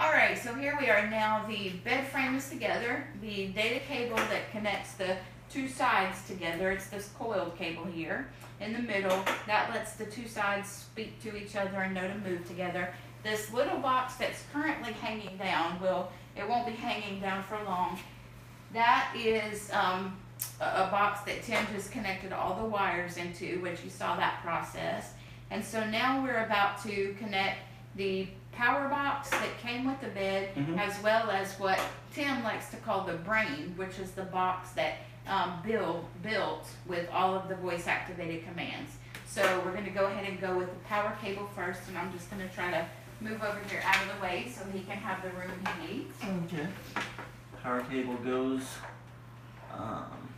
All right, so here we are now. The bed frame is together. The data cable that connects the two sides together, it's this coiled cable here in the middle. That lets the two sides speak to each other and know to move together. This little box that's currently hanging down will, it won't be hanging down for long. That is um, a, a box that Tim just connected all the wires into, which you saw that process. And so now we're about to connect the power box that came with the bed, Mhm. as well as what Tim likes to call the brain, which is the box that um, Bill built with all of the voice activated commands. So we're gonna go ahead and go with the power cable first, and I'm just gonna try to move over here out of the way so he can have the room he needs. Okay. Power cable goes, um,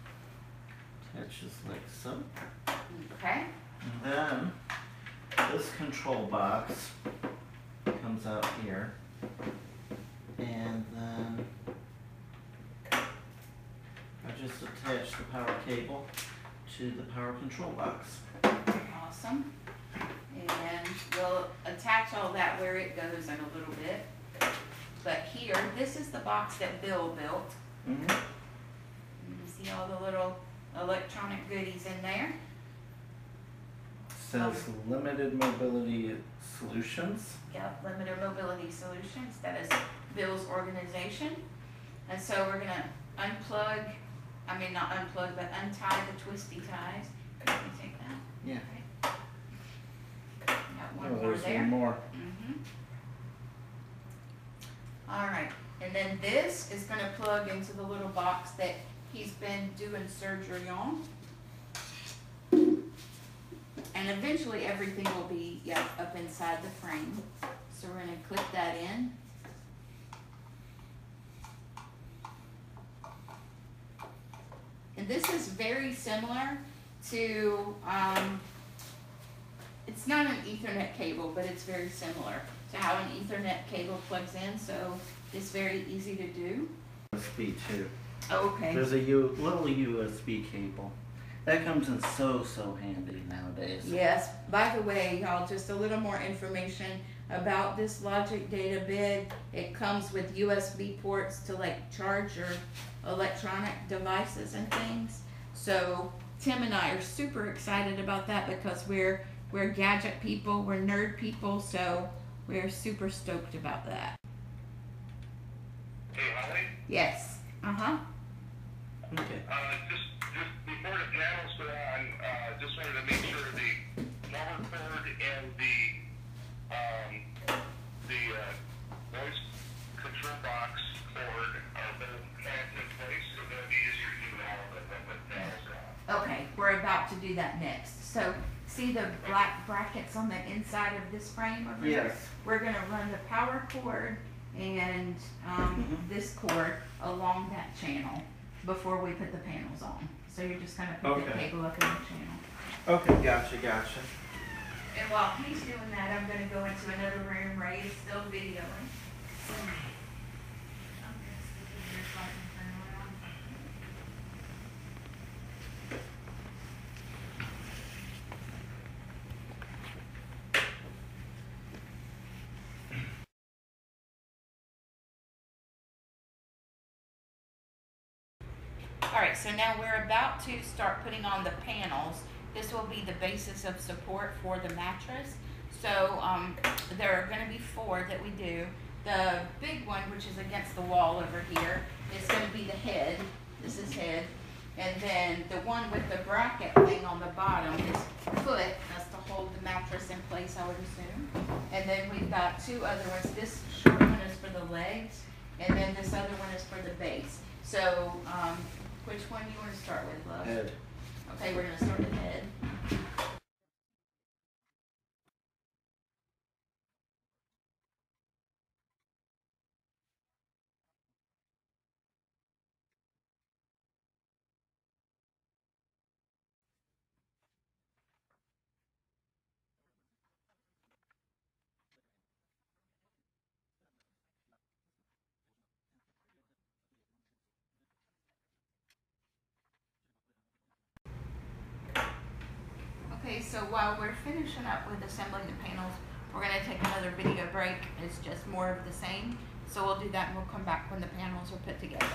attaches like so. Okay? And then this control box comes out here. And then I just attach the power cable to the power control box. Awesome. And we'll attach all that where it goes in a little bit. But here, this is the box that Bill built. Mm-hmm. You can see all the little electronic goodies in there. Says limited mobility solutions. Yep, Limited Mobility Solutions, that is Bill's organization. And so we're gonna unplug, I mean, not unplug, but untie the twisty ties. Can you take that? Yeah. Got one Oh, more there's there. one more. Mhm. All right, and then this is gonna plug into the little box that he's been doing surgery on. And eventually, everything will be, yeah, up inside the frame. So we're gonna clip that in. And this is very similar to, um, it's not an ethernet cable, but it's very similar to how an ethernet cable plugs in, so it's very easy to do. USB too. Okay. There's a U, little USB cable. That comes in so, so handy nowadays. Yes, by the way, y'all, just a little more information about this Logic Data bid. It comes with USB ports to like charge your electronic devices and things. So Tim and I are super excited about that because we're we're gadget people, we're nerd people, so we're super stoked about that. Hey, Holly, Yes. Uh-huh. Okay. uh, just, Okay, we're about to do that next. So see the black brackets on the inside of this frame over here? Yes. We're gonna run the power cord and, um, Mhm. this cord along that channel before we put the panels on. So you're just gonna put the Okay. cable up in the channel. Okay, gotcha, gotcha. And while he's doing that, I'm gonna go into another room, Ray is still videoing. Alright, so now we're about to start putting on the panels. This will be the basis of support for the mattress. So, um, there are gonna be four that we do. The big one, which is against the wall over here, is gonna be the head. This is head. And then the one with the bracket thing on the bottom is foot. That's to hold the mattress in place, I would assume. And then we've got two other ones. This short one is for the legs, and then this other one is for the base. So, um, which one do you wanna start with, love? Head. Okay, we're gonna start with head. Okay, so while we're finishing up with assembling the panels, We're gonna take another video break, it's just more of the same, so we'll do that and we'll come back when the panels are put together.